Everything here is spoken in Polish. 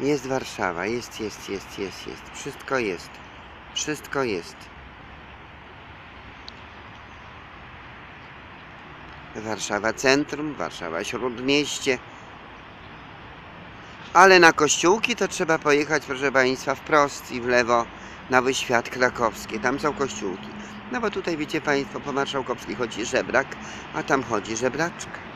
Jest Warszawa, jest, jest, jest, jest, jest. Wszystko jest. Wszystko jest. Warszawa centrum, Warszawa śródmieście. Ale na kościółki to trzeba pojechać, proszę Państwa, wprost i w lewo na Wyświat Krakowskie. Tam są kościółki. No bo tutaj wiecie Państwo, po Marszałkowskiej chodzi żebrak, a tam chodzi żebraczka.